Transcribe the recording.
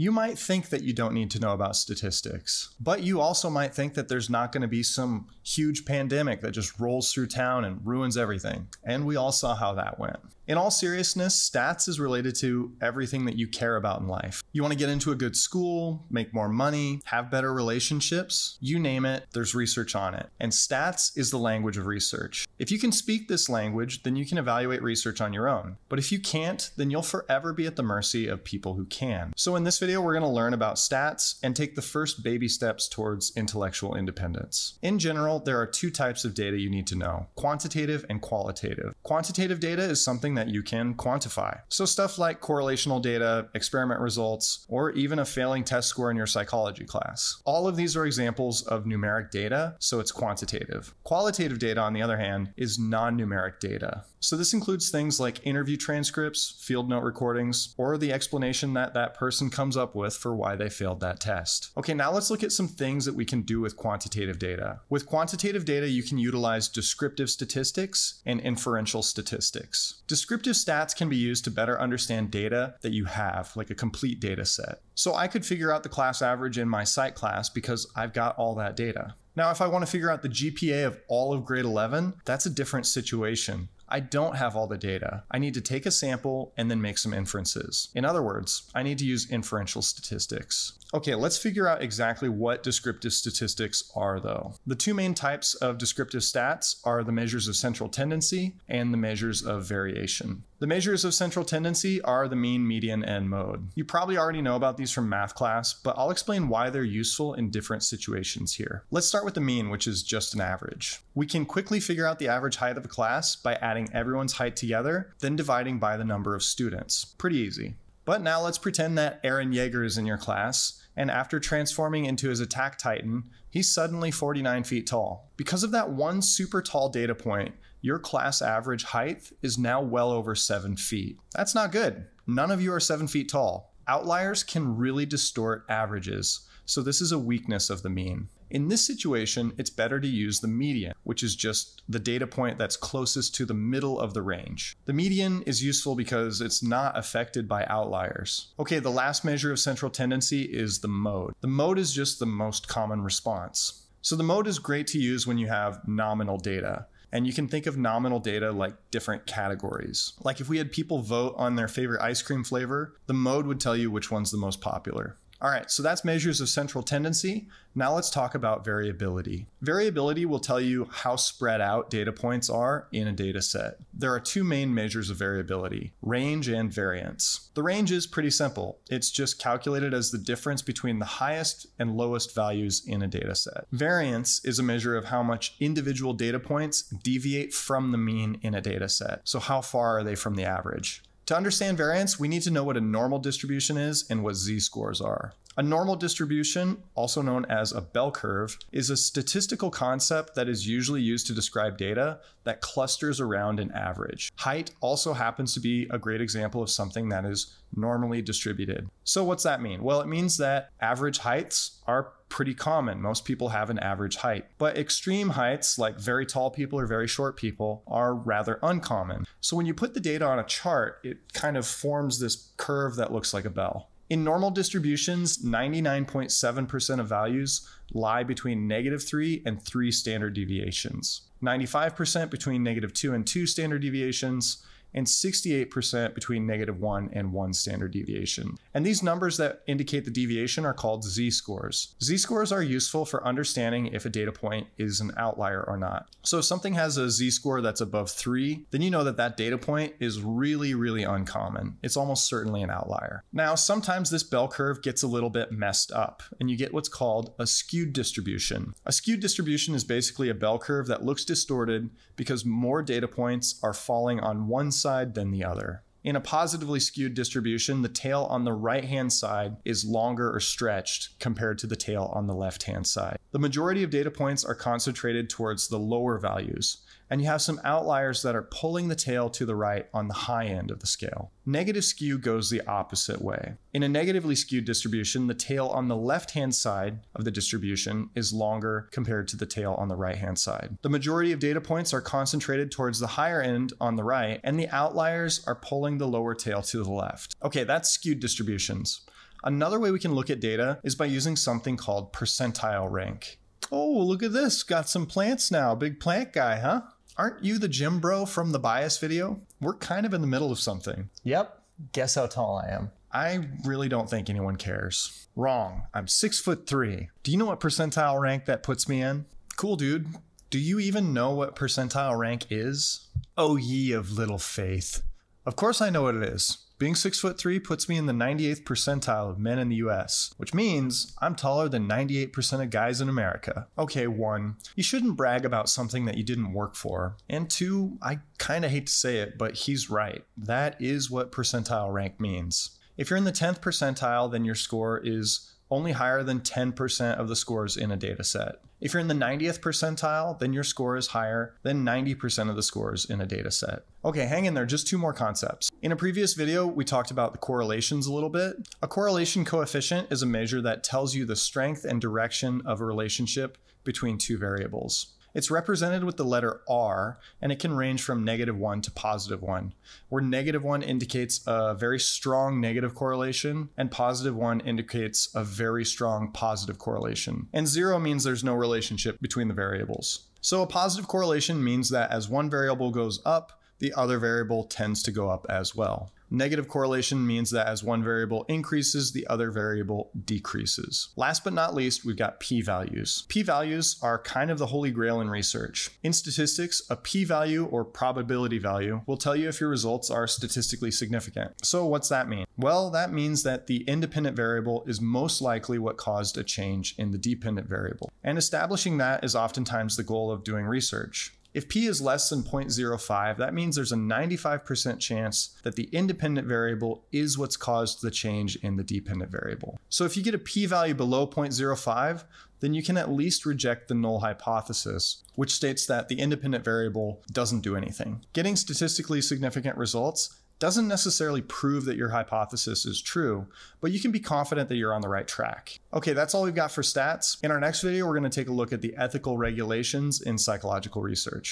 You might think that you don't need to know about statistics, but you also might think that there's not going to be some huge pandemic that just rolls through town and ruins everything. And we all saw how that went. In all seriousness, stats is related to everything that you care about in life. You want to get into a good school, make more money, have better relationships, you name it, there's research on it. And stats is the language of research. If you can speak this language, then you can evaluate research on your own. But if you can't, then you'll forever be at the mercy of people who can. So in this video, we're going to learn about stats and take the first baby steps towards intellectual independence. In general, there are two types of data you need to know quantitative and qualitative. Quantitative data is something that you can quantify. So, stuff like correlational data, experiment results, or even a failing test score in your psychology class. All of these are examples of numeric data, so it's quantitative. Qualitative data, on the other hand, is non numeric data. So, this includes things like interview transcripts, field note recordings, or the explanation that that person comes up with for why they failed that test. Okay, now let's look at some things that we can do with quantitative data. With quantitative data, you can utilize descriptive statistics and inferential statistics. Descriptive stats can be used to better understand data that you have, like a complete data set. So I could figure out the class average in my psych class because I've got all that data. Now, if I want to figure out the GPA of all of grade 11, that's a different situation. I don't have all the data. I need to take a sample and then make some inferences. In other words, I need to use inferential statistics. Okay, let's figure out exactly what descriptive statistics are, though. The two main types of descriptive stats are the measures of central tendency and the measures of variation. The measures of central tendency are the mean, median, and mode. You probably already know about these from math class, but I'll explain why they're useful in different situations here. Let's start with the mean, which is just an average. We can quickly figure out the average height of a class by adding everyone's height together, then dividing by the number of students. Pretty easy. But now let's pretend that Eren Yeager is in your class and after transforming into his attack titan, he's suddenly 49 feet tall. Because of that one super tall data point, your class average height is now well over 7 feet. That's not good. None of you are 7 feet tall. Outliers can really distort averages, so this is a weakness of the mean. In this situation, it's better to use the median, which is just the data point that's closest to the middle of the range. The median is useful because it's not affected by outliers. Okay, the last measure of central tendency is the mode. The mode is just the most common response. So the mode is great to use when you have nominal data. And you can think of nominal data like different categories. Like if we had people vote on their favorite ice cream flavor, the mode would tell you which one's the most popular. All right, so that's measures of central tendency. Now let's talk about variability. Variability will tell you how spread out data points are in a data set. There are two main measures of variability, range and variance. The range is pretty simple. It's just calculated as the difference between the highest and lowest values in a data set. Variance is a measure of how much individual data points deviate from the mean in a data set. So how far are they from the average? To understand variance, we need to know what a normal distribution is and what z-scores are. A normal distribution, also known as a bell curve, is a statistical concept that is usually used to describe data that clusters around an average. Height also happens to be a great example of something that is normally distributed. So, what's that mean? Well, it means that average heights are pretty common. Most people have an average height. But extreme heights, like very tall people or very short people, are rather uncommon. So when you put the data on a chart, it kind of forms this curve that looks like a bell. In normal distributions, 99.7% of values lie between negative 3 and 3 standard deviations, 95% between negative 2 and 2 standard deviations, and 68% between negative 1 and 1 standard deviation. And these numbers that indicate the deviation are called z-scores. Z-scores are useful for understanding if a data point is an outlier or not. So if something has a z-score that's above 3, then you know that that data point is really, really uncommon. It's almost certainly an outlier. Now, sometimes this bell curve gets a little bit messed up, and you get what's called a skewed distribution. A skewed distribution is basically a bell curve that looks distorted because more data points are falling on one side than the other. In a positively skewed distribution, the tail on the right hand side is longer or stretched compared to the tail on the left hand side. The majority of data points are concentrated towards the lower values, and you have some outliers that are pulling the tail to the right on the high end of the scale. Negative skew goes the opposite way. In a negatively skewed distribution, the tail on the left hand side of the distribution is longer compared to the tail on the right hand side. The majority of data points are concentrated towards the higher end on the right, and the outliers are pulling the lower tail to the left. Okay, that's skewed distributions. Another way we can look at data is by using something called percentile rank. Oh, look at this. Got some plants now. Big plant guy, huh? Aren't you the gym bro from the bias video? We're kind of in the middle of something. Yep. Guess how tall I am. I really don't think anyone cares. Wrong. I'm six foot three. Do you know what percentile rank that puts me in? Cool, dude. Do you even know what percentile rank is? Oh, ye of little faith. Of course I know what it is. Being six foot three puts me in the 98th percentile of men in the US, which means I'm taller than 98% of guys in America. Okay, one, you shouldn't brag about something that you didn't work for. And two, I kinda hate to say it, but he's right. That is what percentile rank means. If you're in the 10th percentile, then your score is only higher than 10% of the scores in a data set. If you're in the 90th percentile, then your score is higher than 90% of the scores in a data set. Okay, hang in there, just two more concepts. In a previous video, we talked about the correlations a little bit. A correlation coefficient is a measure that tells you the strength and direction of a relationship between two variables. It's represented with the letter R, and it can range from negative 1 to positive 1, where negative 1 indicates a very strong negative correlation, and positive 1 indicates a very strong positive correlation. And 0 means there's no relationship between the variables. So a positive correlation means that as one variable goes up, the other variable tends to go up as well. Negative correlation means that as one variable increases, the other variable decreases. Last but not least, we've got p-values. P-values are kind of the holy grail in research. In statistics, a p-value or probability value will tell you if your results are statistically significant. So what's that mean? Well, that means that the independent variable is most likely what caused a change in the dependent variable. And establishing that is oftentimes the goal of doing research. If p is less than 0.05, that means there's a 95% chance that the independent variable is what's caused the change in the dependent variable. So if you get a p-value below 0.05, then you can at least reject the null hypothesis, which states that the independent variable doesn't do anything. Getting statistically significant results doesn't necessarily prove that your hypothesis is true, but you can be confident that you're on the right track. Okay, that's all we've got for stats. In our next video, we're going to take a look at the ethical regulations in psychological research.